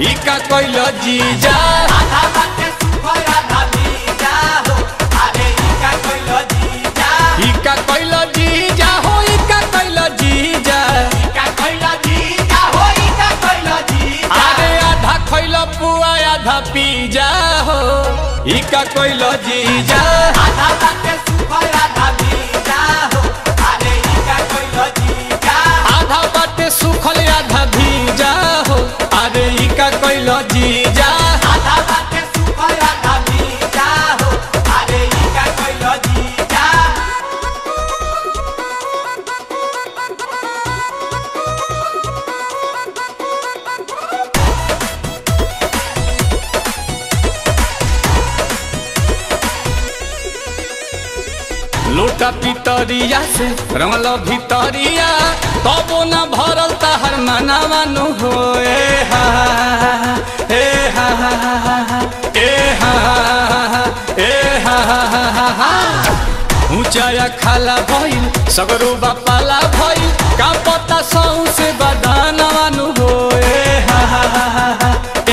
सुखल कोई कोइल जीजा ऊंचाया खाला भइल सगरो बापाला भइल का पता सौ से हो ए हा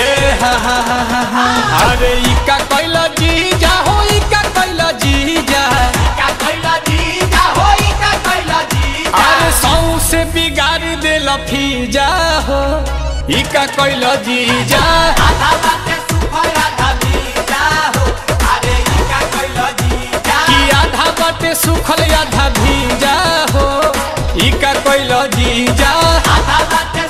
ए हा अरे ई का कैल जीजा हो ई का कैल जीजा का कोइल जीजा हो ई कोइल जीजा अरे सौ से बिगाड़ दे लफीजा हो ई का कैल जीजा आधा बाटे बाटे सुखल आधा भीजा हो ई का कैल जीजा आधा बाटे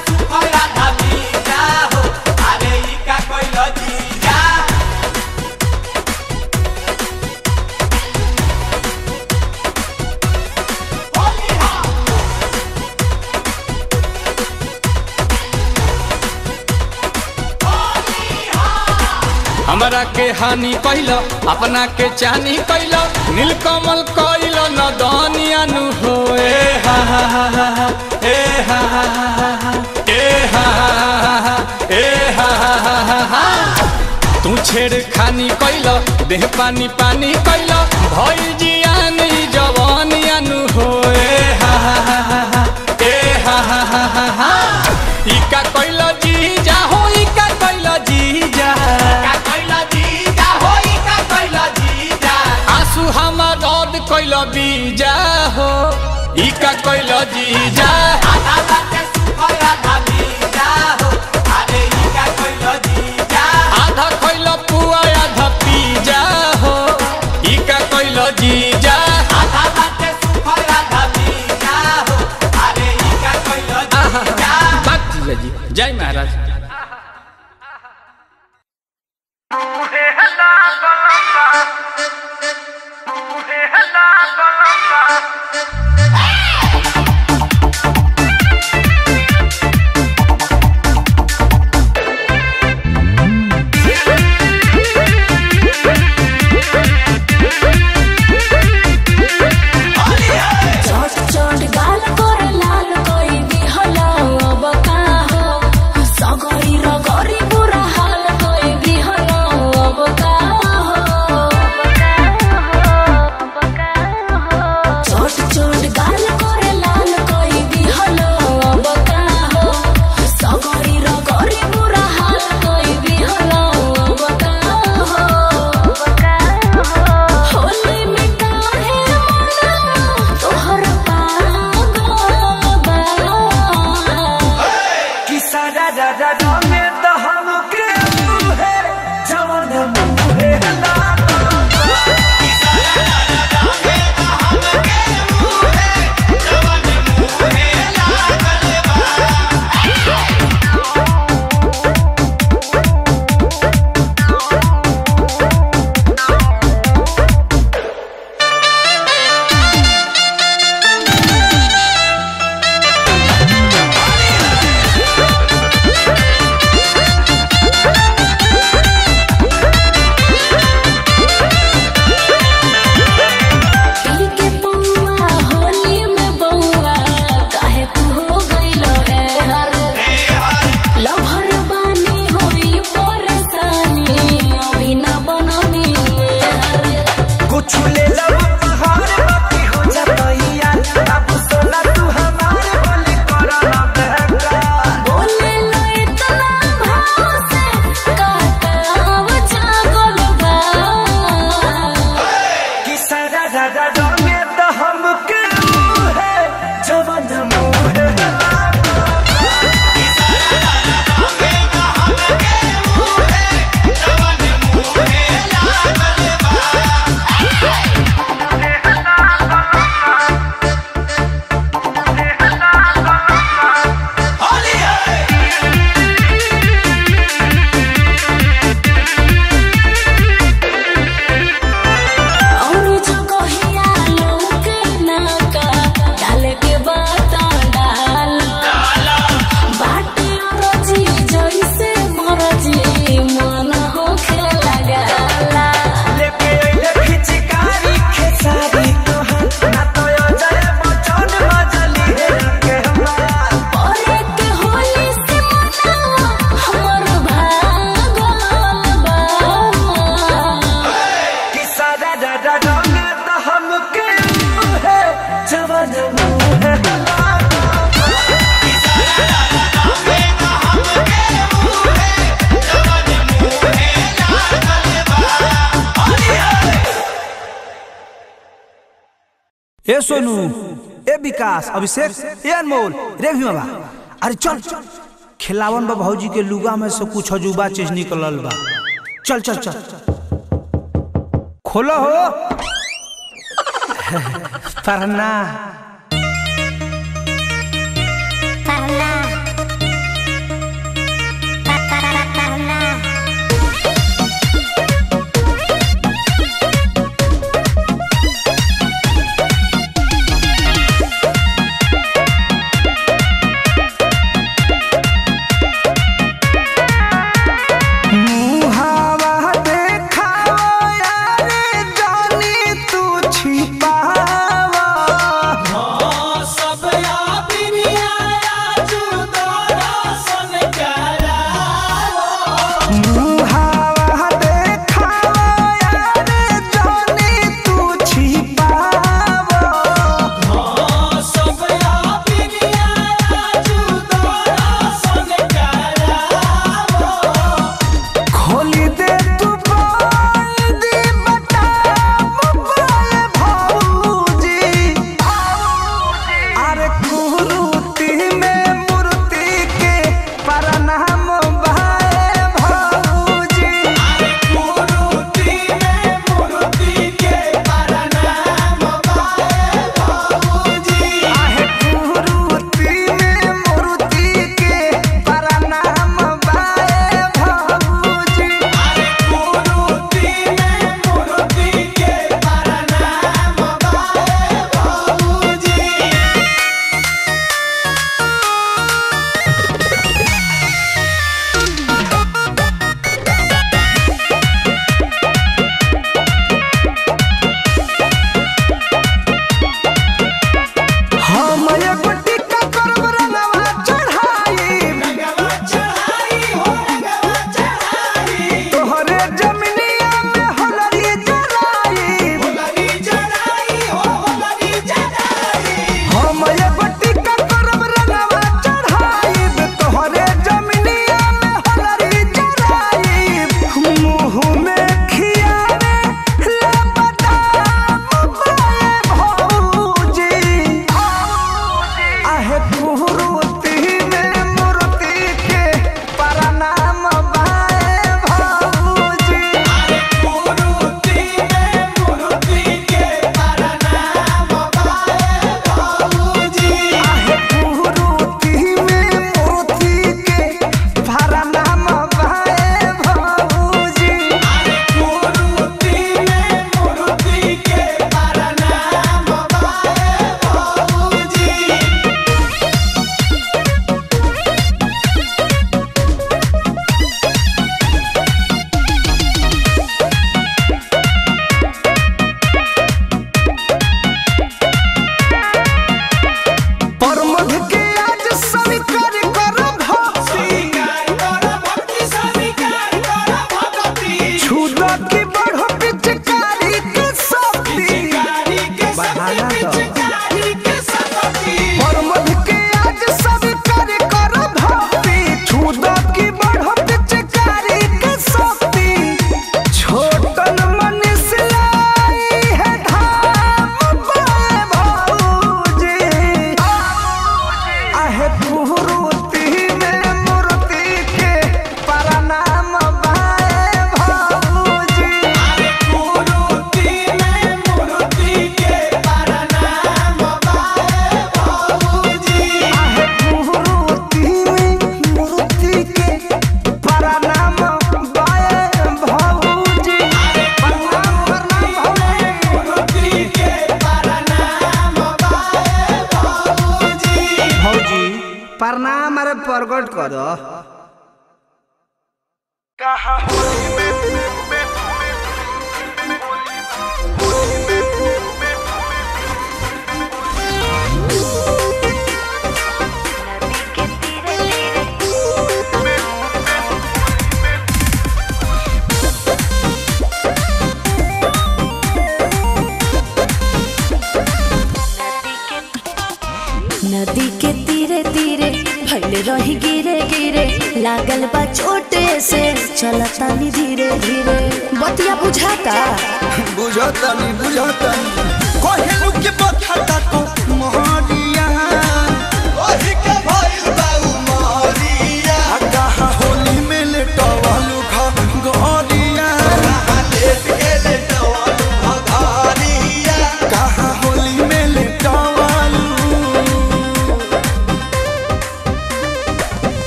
के हानि कैल अपना के चानी कैल नीलकमल कैल न दनियानु हो ए हा हा हा हा हा, ए हा हा हा ए हा हा हा ए हा हा हा तू छेड़ खानी कैल देह पानी पानी कैल भई जियान जवानियानु हो ए कैल बीजा हो इका कोइलो जीजा आधा बाटे सुखल आधा भीजा हो अरे ई का जीजा आधा कैल पुआ आधा पीजा हो इका कोइलो जीजा ए विकास, अभिषेक ए अनमोल, रे भीमा अरे चल खिलावन बा भौजी के लुगा में से कुछ अजूबा चीज़ निकलल बा। चल चल चल। खोलो हो। परना।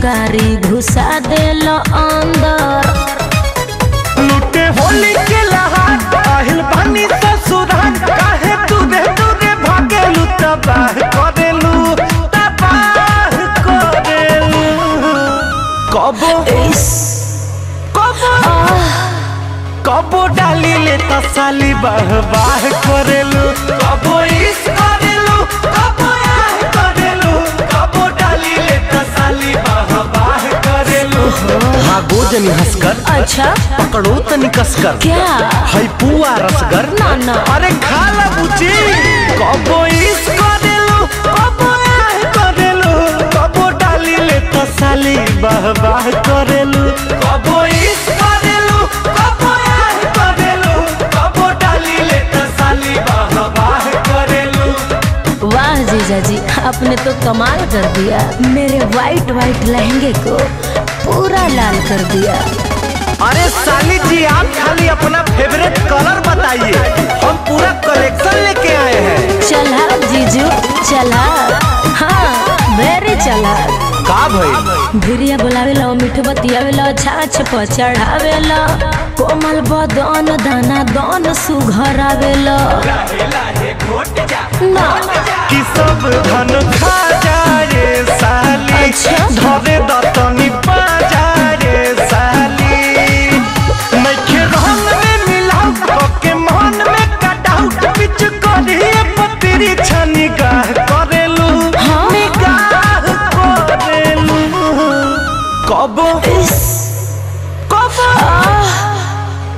पिचकारी घुसा देला अंदर। लुटे होली के लहार आहिल बानी ससुराल काहे दूरे दूरे भागेलू तबाह करेलू तबाह करेलू। कबो इस कबो कबो डाली ले तसाली बाह बाह करेलू। कबो गोजनी हंसकर अच्छा। पकड़ो तनी कसकर। क्या? है पुआ रसगर। ना ना। अरे खा ला बुची कबो इस करेलू कबो आह करेलू कबो डाली ले तसाली बाह बाह करेलू कबो इस करेलू कबो आह करेलू कबो डाली ले तसाली बाह बाह करेलू वाह जीजा जी आपने तो कमाल कर दिया। मेरे वाइट वाइट लहंगे को पूरा लाल कर दिया। अरे साली जी आप खाली अपना फेवरेट कलर बताइए। हम पूरा कलेक्शन लेके आए हैं। चला जीजू चला। हाँ वेरी चला। का भाई? भिरिया बोलावेला मीठ बतियावेला छाछ पर चढ़ावेला। कोमल बदन दाना दान सुघरावेला। ना कि सब धन खा जाए साली। अच्छा। धरे दतनी पा जाए साली। नइखे रंग में मिलाऊ के मन में कटाऊ बिच करिए पतरी छनी गाह करेलू। हाँ। निगाह करेलू। कबो। कबो।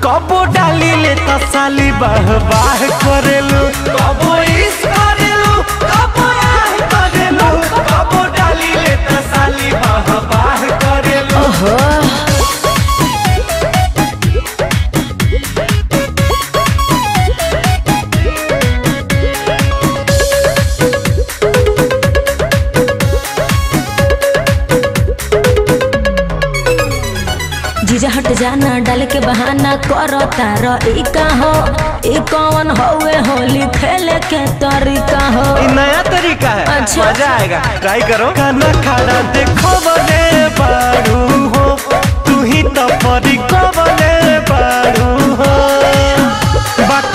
कबो डाली ले तसाली बाह बाह करेलू जाना डाल के बहाना करो तारो। ई हो ई कौन होवे होली खेले के तरीका हो ये नया तरीका है। अच्छा। मज़ा आएगा। ट्राई करो। खाना खाना देखो बने बारू हो। तू ही तो परी को बने बारू हो। बात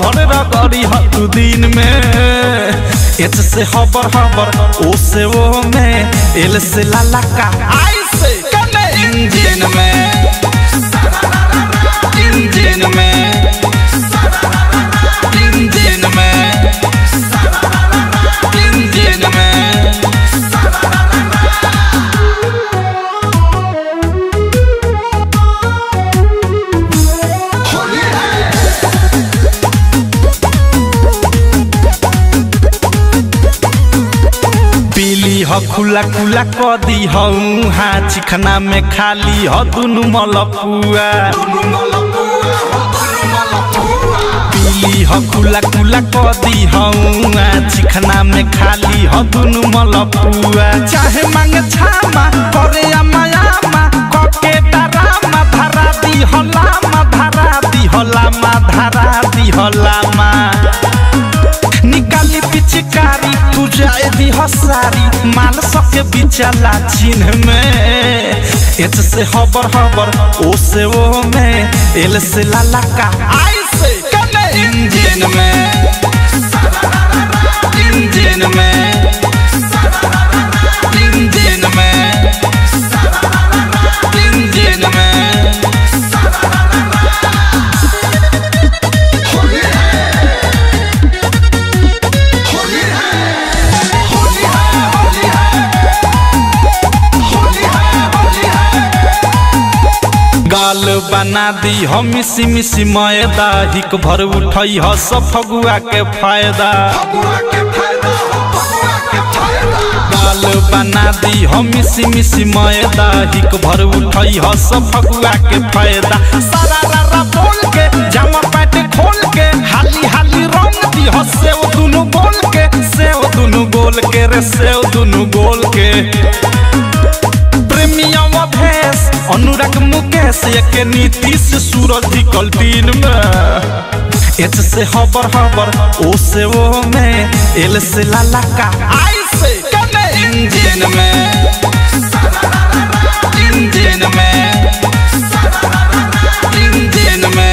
भर रगड़ी हत दिन में एच से हबर हबर ओ से ओ में एल से लाला का आई से कने इंजन में खुला खुला क दी हूँ हाँ चिखना में खाली ह, दुनु मलपुआ खुला खुला क दी हूँ हाँ चिखना में खाली ह, दुनु मलपुआ चाहे मांगे छामा, करे अमायामा कके डरामा धरा दी हलामा धरा दी हलामा धरा दी हलामा पिचकारी तू जाए दी हसारी माल सके बिचला चिन्ह में एच से हबर हबर, ओ से ओ में एल से लाला का आई से कने इंजन में। इंजन में। बना दी हम मिसी मिसी मैदा हिक भर उठई ह सब फगुआ के फ़ायदा बना दी हम मिसी मिसी मैदा हिक भर उठई ह सब फगुआ के फ़ायदा। सारा बोल के जामा पैंट खोल के हाली हाली रंग दी ह सेव दुनु गोल के सेव दुनु गोल के रे सेव दुनु गोल के प्रेमियम अनुराग मुकेश, एक नीतीश सूरज धिकल दिन में। एच से हबर हबर, ओ से ओ में, एल से लाला का आई से कने इंजन में। इंजन इंजन में।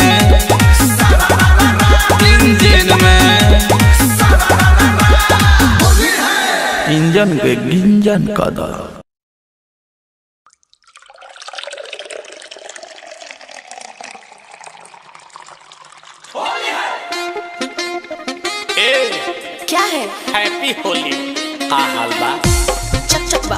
इंजन के गिंजन कदर क्या है? हैप्पी होली हाँ बा चक चक बा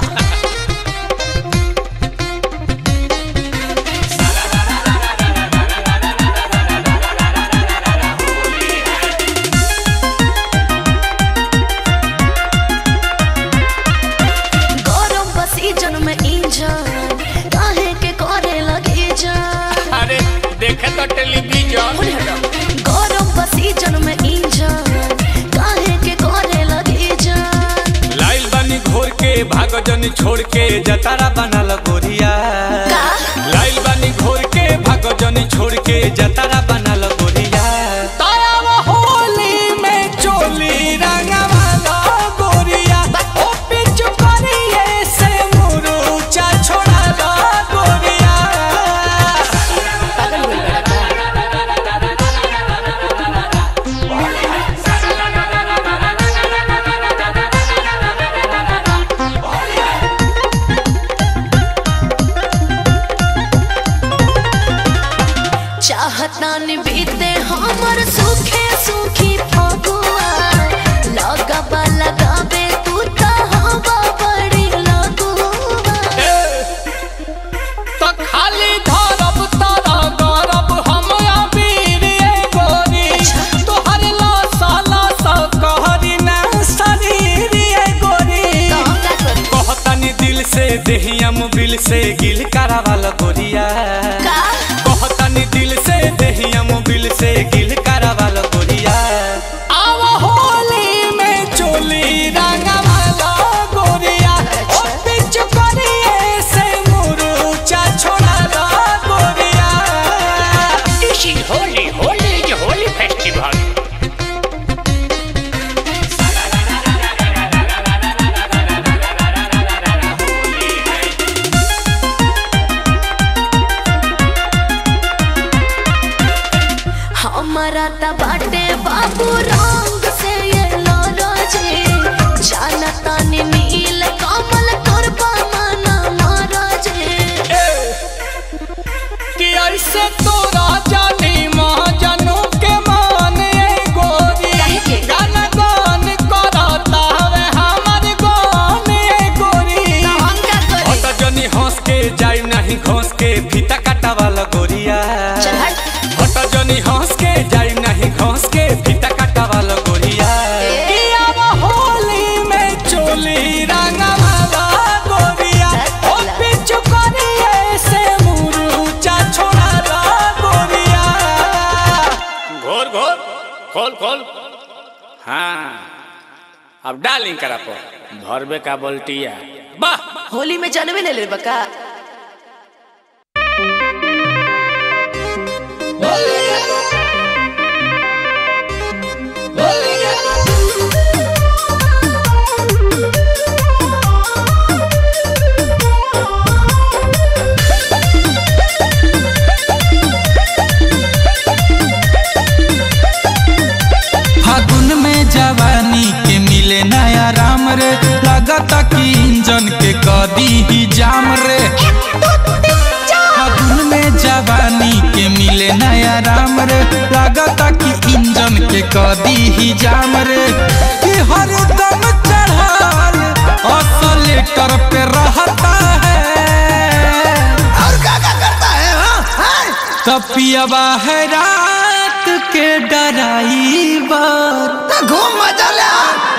भागो जनी छोड़ के जतारा बनाल गोरिया? लाइल बानी घोर के भाग जनी छोड़ के जतारा बनल तनी हंस के जाई नहीं घंस के काटा वाला गोरिया होली में चोली रंगा वाला गोरिया ओ करिए से मुरुचा छोड़ा ला गोरिया घोर घोर खोल खोल। हाँ, अब डालिंग करा पो। का बोलटिया। होली में जानवे ले ले बका नया राम रे लगता कि इंजन के कदी ही जाम रे फागुन में जवानी के मिले नया राम रे लगता कि इंजन के कदी ही जाम रे कि हरदम चढ़ाल असलेटर पे रहता है और क्या क्या करता है हाँ? तपियाबा है रात के डराई तो घूम।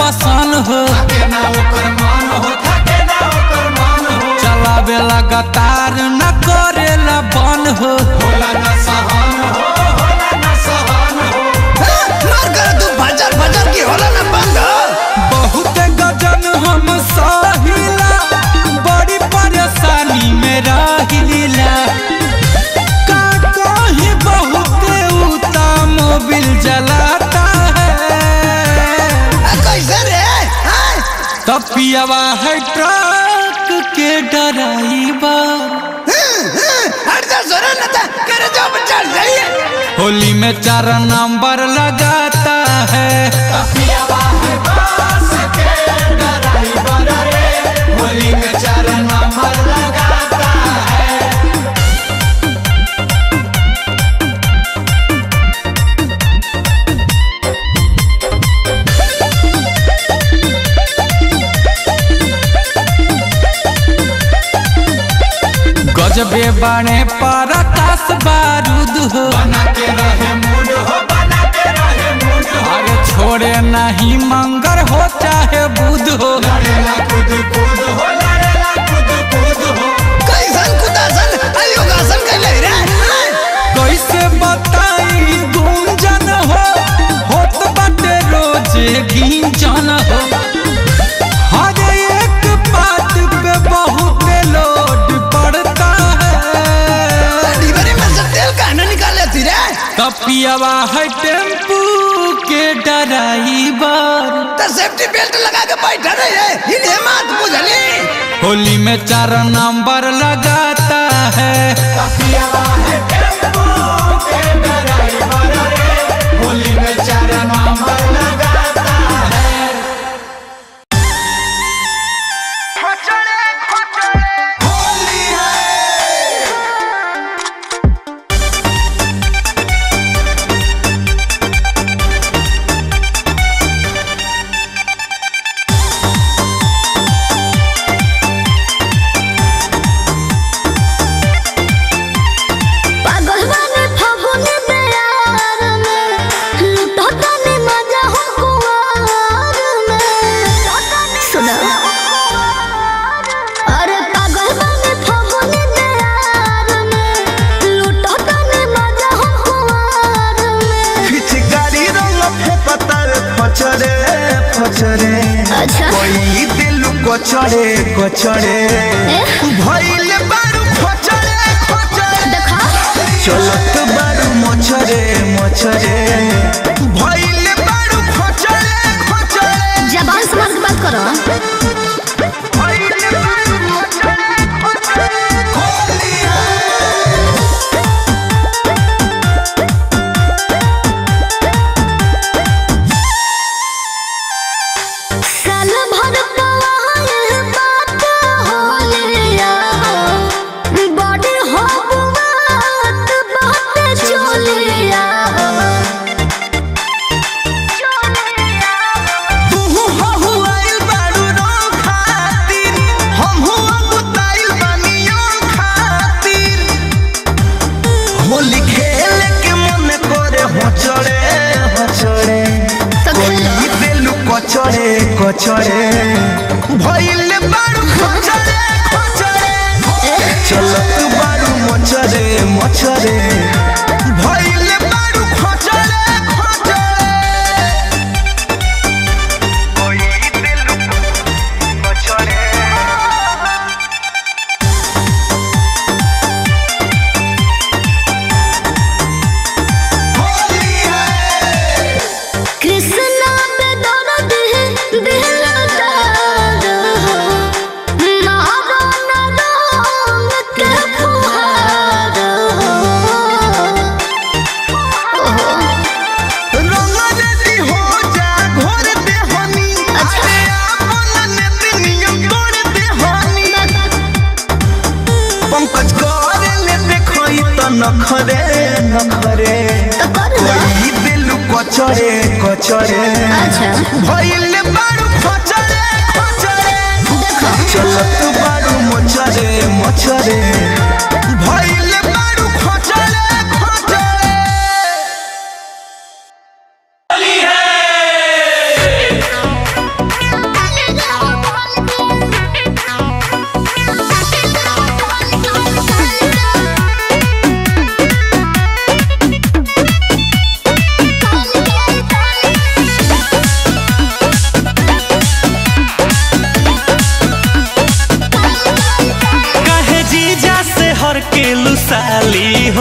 पसंद हो चलावे लगातार न करेला बन हो? तपियावा है ट्रक के जाइए होली में चार नंबर लगाता है। होली बने पर आकाश बारूद हो बना के रहे मूड हो बना के रहे मूड हो अरे छोड़े नहीं मंगर हो चाहे बुध हो लड़ेला हो हो कैसन कैले रे हाँ? कैसे बताई गुंजन हो होत बाटे रोज़े गिंजन कपियावा है टेंपू के ड्राइवर तो सेफ्टी बेल्ट लगा के बैठा रहे इन्हें मत बुझली। होली में चार नंबर लगाता है। होली दिल कोचरे भइले बारू खचड़े देखा। चलत बारू मोचरे मोचरे भइल बारू खचड़े खचड़े जबान समझ बात करो।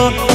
Oh.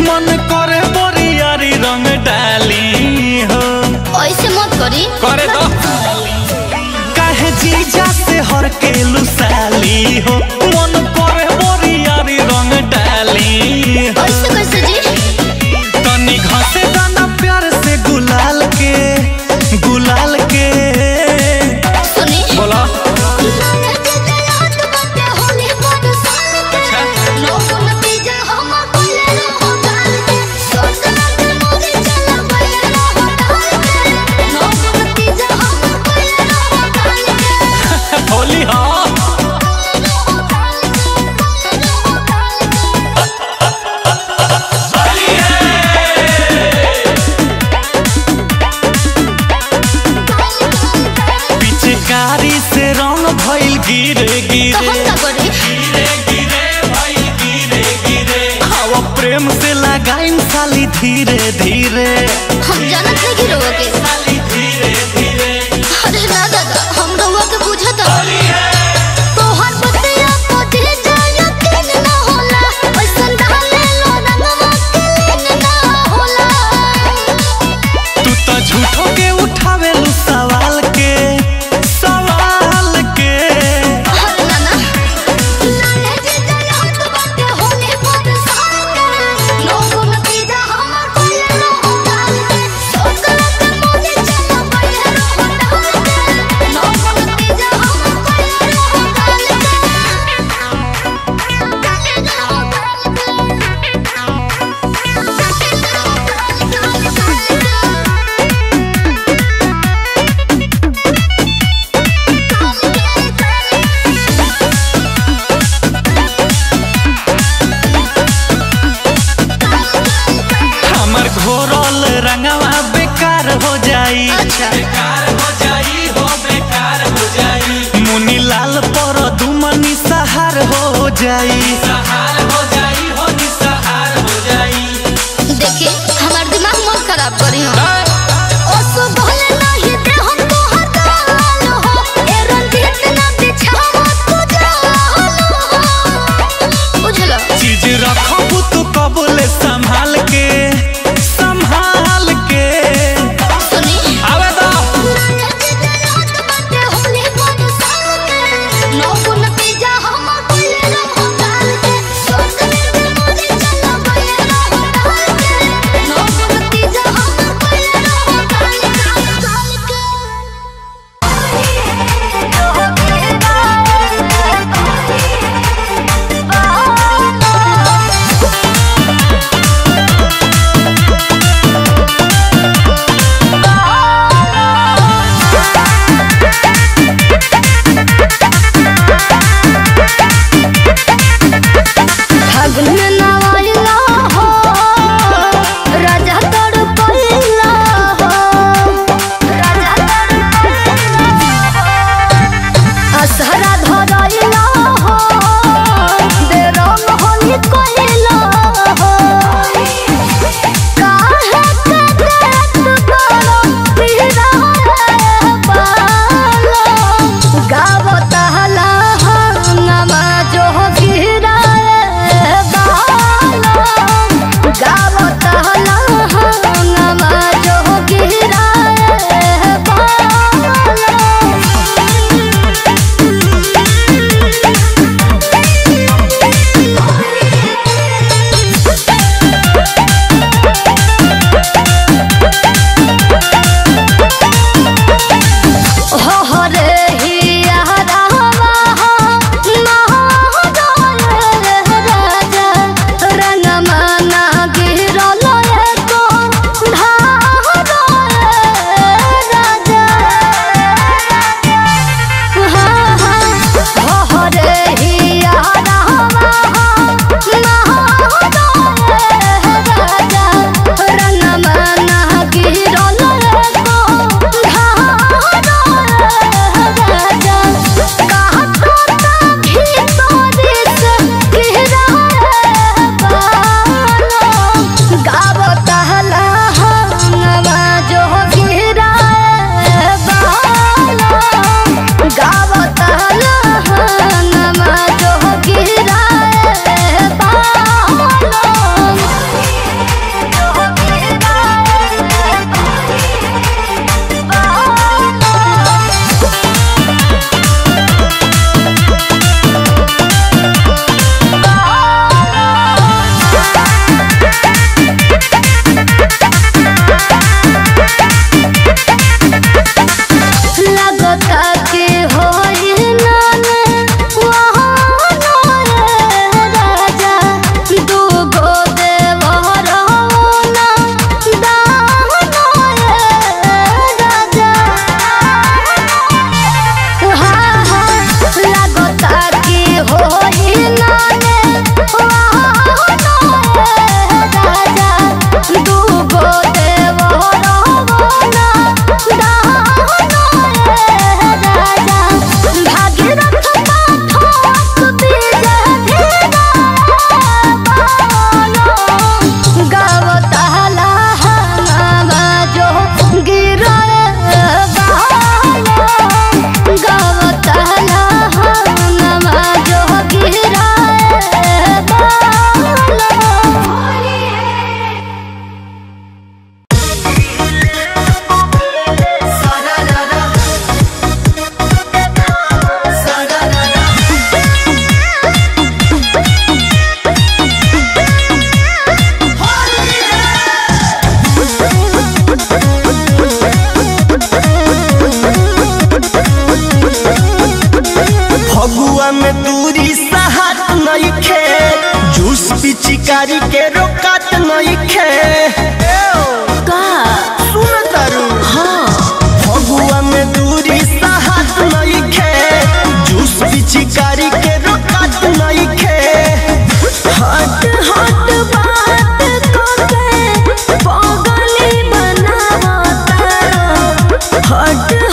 time.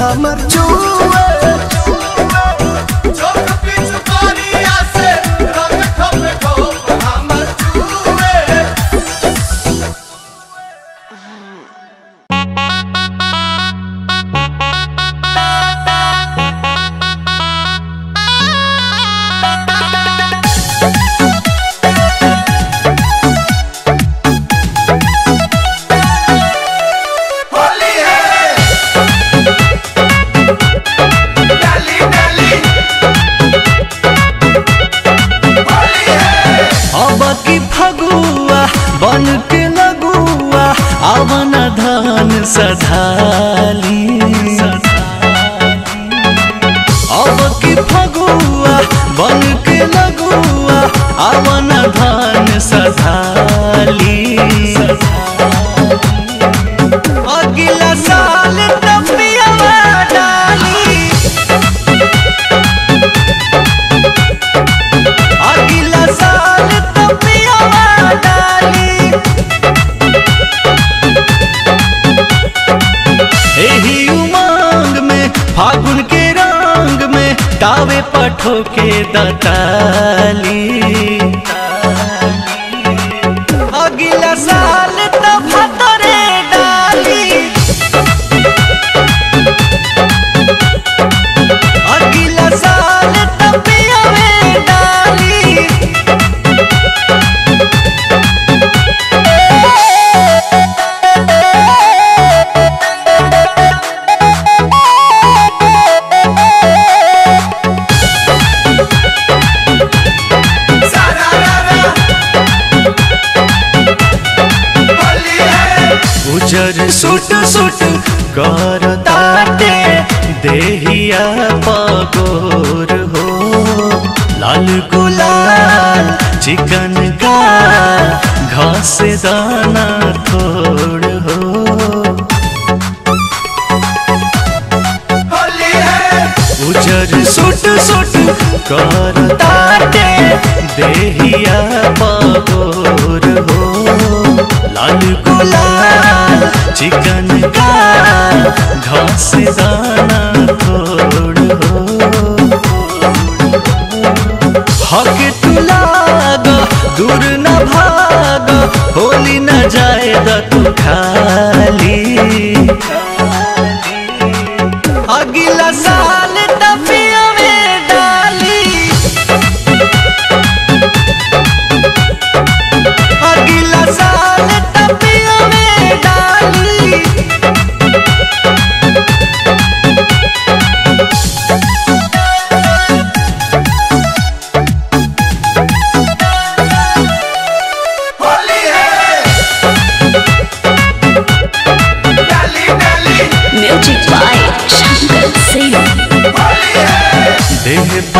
हमर जुए सुट कर ताटे देहिया पगोर हो। लाल गुलाल चिकन का घास दाना थोड़ हो। उजर सुट सुट कर ताटे देहिया पगोर हो। लाल गुलाल चिकन का घास दाना तोड़ हक तुलाग दूर न भाग, होली न जाए तू खाली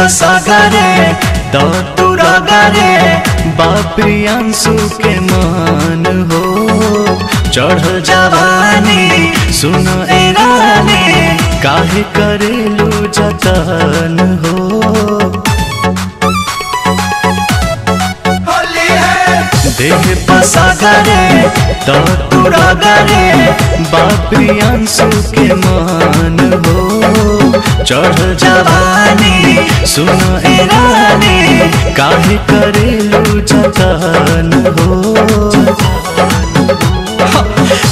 देह पसागरे गे बाप्रियांशु के मान हो। चढ़ जवानी, सुन ए रानी, काहे करेलू जतन हो? देह पसागरे दतुरगरे बाप्रियांशु के मान हो। चढ़ जवानी, सुन रानी, काहे करेलू जतन हो।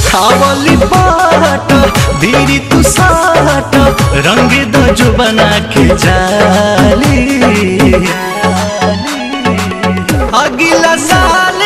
खावली पाट धीरी तू साट रंग द बना के जाली। अगला साल